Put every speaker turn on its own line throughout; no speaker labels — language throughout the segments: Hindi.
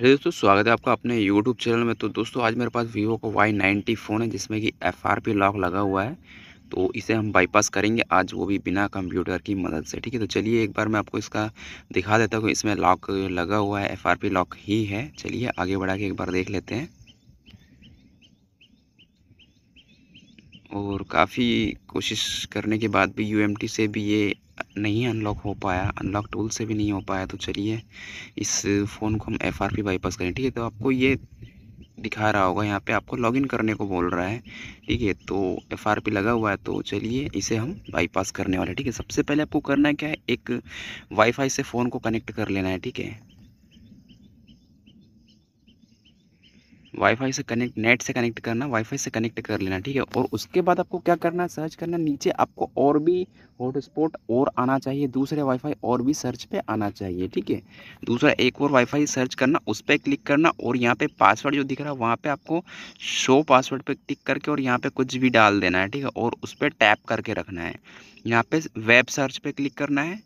हेलो दोस्तों, स्वागत है आपका अपने यूट्यूब चैनल में। तो दोस्तों, आज मेरे पास वीवो का वाई नाइन्टी फ़ोन है, जिसमें कि एफ़ आर पी लॉक लगा हुआ है। तो इसे हम बाईपास करेंगे आज वो भी बिना कंप्यूटर की मदद से, ठीक है? तो चलिए एक बार मैं आपको इसका दिखा देता हूँ इसमें लॉक लगा हुआ है एफ़ आर पी लॉक ही है। चलिए आगे बढ़ा के एक बार देख लेते हैं। और काफ़ी कोशिश करने के बाद भी यू एम टी से भी ये नहीं अनलॉक हो पाया। अनलॉक टूल से भी नहीं हो पाया तो चलिए इस फ़ोन को हम एफ़ आर पी बाईपास करें। ठीक है तो आपको ये दिखा रहा होगा, यहाँ पे आपको लॉगिन करने को बोल रहा है। ठीक है तो एफ़ आर पी लगा हुआ है तो चलिए इसे हम बाईपास करने वाले ठीक है, सबसे पहले आपको करना है क्या है, एक वाईफाई से फ़ोन को कनेक्ट कर लेना है, ठीक है। वाईफाई से कनेक्ट नेट से कनेक्ट करना वाईफाई से कनेक्ट कर लेना, ठीक है? और उसके बाद आपको क्या करना है? सर्च करना नीचे आपको और भी हॉटस्पॉट और आना चाहिए। दूसरे वाईफाई और भी सर्च पे आना चाहिए, ठीक है? दूसरा, एक और वाईफाई सर्च करना, उस पर क्लिक करना और यहाँ पे पासवर्ड जो दिख रहा है, वहाँ पे आपको शो पासवर्ड पे क्लिक करके और यहाँ पे कुछ भी डाल देना है, ठीक है? और उस पर टैप करके रखना है। यहाँ पे वेब सर्च पे क्लिक करना है।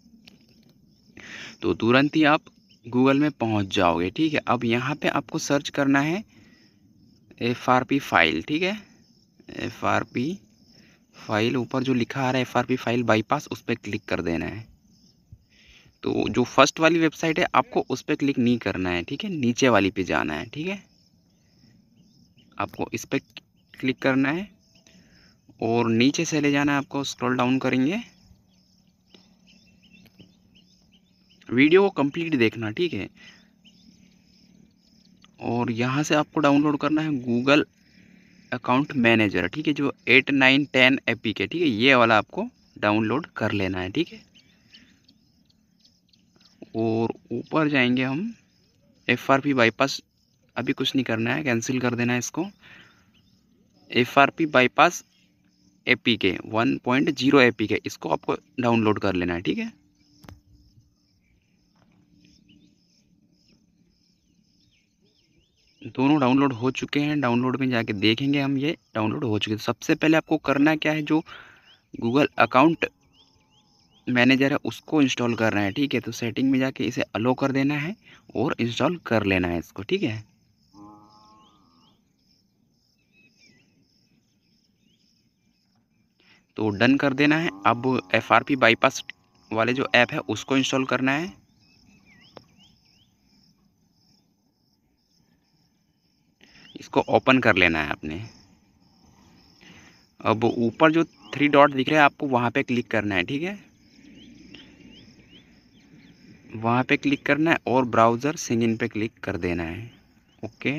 तो तुरंत ही आप गूगल में पहुँच जाओगे, ठीक है? अब यहाँ पे आपको सर्च करना है। एफ़ आर पी फ़ाइल ठीक है? एफ़ आर पी फ़ाइल ऊपर जो लिखा आ रहा है F R P file bypass उस पर क्लिक कर देना है। तो जो फ़र्स्ट वाली वेबसाइट है, आपको उस पर क्लिक नहीं करना है, ठीक है? नीचे वाली पे जाना है, ठीक है? आपको इस पर क्लिक करना है और नीचे से ले जाना है, आपको स्क्रॉल डाउन करेंगे। वीडियो को कंप्लीट देखना, ठीक है? और यहाँ से आपको डाउनलोड करना है गूगल अकाउंट मैनेजर, ठीक है, जो eight nine ten A P K, ठीक है, ये वाला आपको डाउनलोड कर लेना है, ठीक है। और ऊपर जाएँगे हम एफ़ आर पी बाईपास अभी कुछ नहीं करना है कैंसिल कर देना है इसको। F R P bypass A P K, one point zero A P K, इसको आपको डाउनलोड कर लेना है, ठीक है। दोनों डाउनलोड हो चुके हैं, डाउनलोड में जाके देखेंगे हम ये, डाउनलोड हो चुके हैं। सबसे पहले आपको करना क्या है, जो गूगल अकाउंट मैनेजर है, उसको इंस्टॉल करना है, ठीक है? तो सेटिंग में जाके इसे अलो कर देना है और इंस्टॉल कर लेना है इसको, ठीक है? तो डन कर देना है। अब एफ़ आर बाईपास वाले जो ऐप है, उसको इंस्टॉल करना है। इसको ओपन कर लेना है आपने। अब ऊपर जो थ्री डॉट दिख रहे हैं, आपको वहाँ पे क्लिक करना है, ठीक है? वहाँ पे क्लिक करना है और ब्राउज़र सिंग इन पे क्लिक कर देना है ओके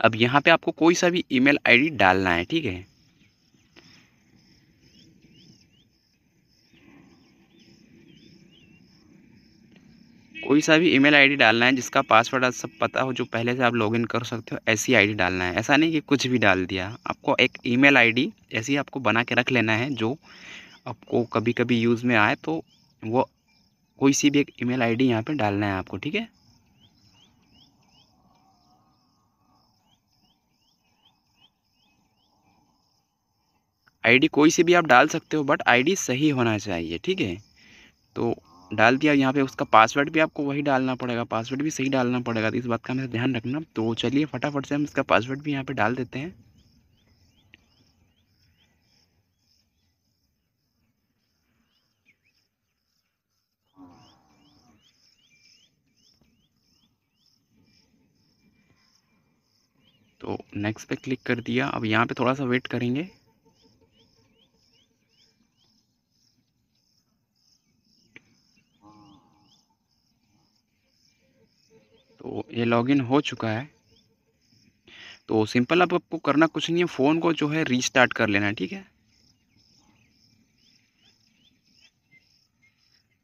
अब यहाँ पे आपको कोई सा भी ईमेल आईडी डालना है, ठीक है? कोई सा भी ईमेल आईडी डालना है, जिसका पासवर्ड सब पता हो, जो पहले से आप लॉगिन कर सकते हो, ऐसी आईडी डालना है। ऐसा नहीं कि कुछ भी डाल दिया। आपको एक ईमेल आईडी ऐसी आपको बना के रख लेना है, जो आपको कभी कभी यूज़ में आए तो वो कोई सी भी एक ईमेल आईडी यहाँ पे डालना है आपको, ठीक है? आईडी कोई सी भी आप डाल सकते हो, बट आईडी सही होना चाहिए, ठीक है? तो डाल दिया। यहाँ पे उसका पासवर्ड भी आपको वही डालना पड़ेगा। पासवर्ड भी सही डालना पड़ेगा। तो इस बात का हमें ध्यान रखना। तो चलिए फटाफट से हम इसका पासवर्ड भी यहाँ पे डाल देते हैं। तो नेक्स्ट पे क्लिक कर दिया। अब यहाँ पे थोड़ा सा वेट करेंगे। तो ये लॉगिन हो चुका है। तो सिंपल अब आपको करना कुछ नहीं है फ़ोन को जो है रीस्टार्ट कर लेना है ठीक है?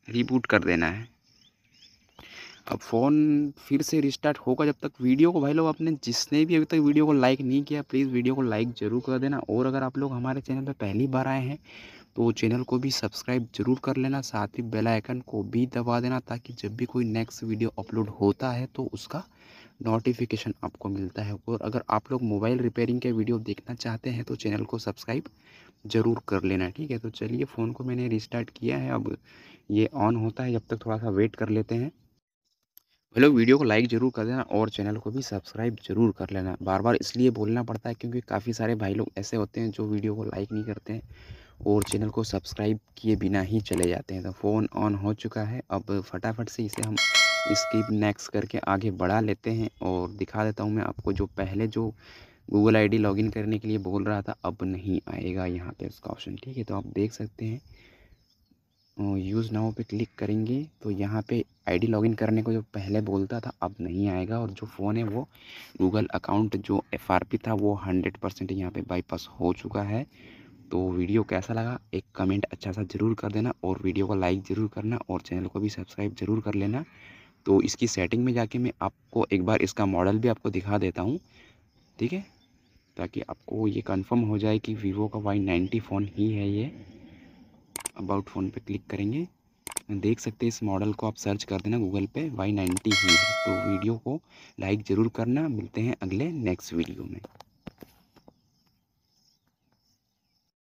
रीबूट कर देना है। अब फ़ोन फिर से रिस्टार्ट होगा जब तक। वीडियो को भाई लोग अपने जिसने भी अभी तक वीडियो को लाइक नहीं किया प्लीज़ वीडियो को लाइक ज़रूर कर देना। और अगर आप लोग हमारे चैनल पर पहली बार आए हैं तो चैनल को भी सब्सक्राइब ज़रूर कर लेना, साथ ही बेल आइकन को भी दबा देना ताकि जब भी कोई नेक्स्ट वीडियो अपलोड होता है तो उसका नोटिफिकेशन आपको मिलता है। और अगर आप लोग मोबाइल रिपेयरिंग के वीडियो देखना चाहते हैं तो चैनल को सब्सक्राइब ज़रूर कर लेना, ठीक है? तो चलिए फ़ोन को मैंने रिस्टार्ट किया है, अब ये ऑन होता है, जब तक थोड़ा सा वेट कर लेते हैं। भाई लोग वीडियो को लाइक ज़रूर कर देना और चैनल को भी सब्सक्राइब ज़रूर कर लेना। बार बार इसलिए बोलना पड़ता है क्योंकि काफ़ी सारे भाई लोग ऐसे होते हैं जो वीडियो को लाइक नहीं करते हैं। और चैनल को सब्सक्राइब किए बिना ही चले जाते हैं। तो फ़ोन ऑन हो चुका है। अब फटाफट से इसे हम स्किप नेक्स्ट करके आगे बढ़ा लेते हैं और दिखा देता हूँ मैं आपको जो पहले जो गूगल आईडी लॉगिन करने के लिए बोल रहा था, अब नहीं आएगा यहाँ पे उसका ऑप्शन ठीक है तो आप देख सकते हैं। यूज़ नाउ पे क्लिक करेंगे तो यहाँ पे आईडी लॉगिन करने को जो पहले बोलता था, अब नहीं आएगा। और जो फ़ोन है वो गूगल अकाउंट जो FRP था, वो हंड्रेड परसेंट यहाँ पर बाईपास हो चुका है। तो वीडियो कैसा लगा, एक कमेंट अच्छा सा ज़रूर कर देना और वीडियो को लाइक ज़रूर करना और चैनल को भी सब्सक्राइब ज़रूर कर लेना। तो इसकी सेटिंग में जाके मैं आपको एक बार इसका मॉडल भी आपको दिखा देता हूँ, ठीक है? ताकि आपको ये कंफर्म हो जाए कि वीवो का वाई नाइन्टी फ़ोन ही है ये। अबाउट फ़ोन पे क्लिक करेंगे। देख सकते हैं इस मॉडल को आप सर्च कर देना गूगल पे वाई नाइन्टी ही है। तो वीडियो को लाइक ज़रूर करना। मिलते हैं अगले नेक्स्ट वीडियो में।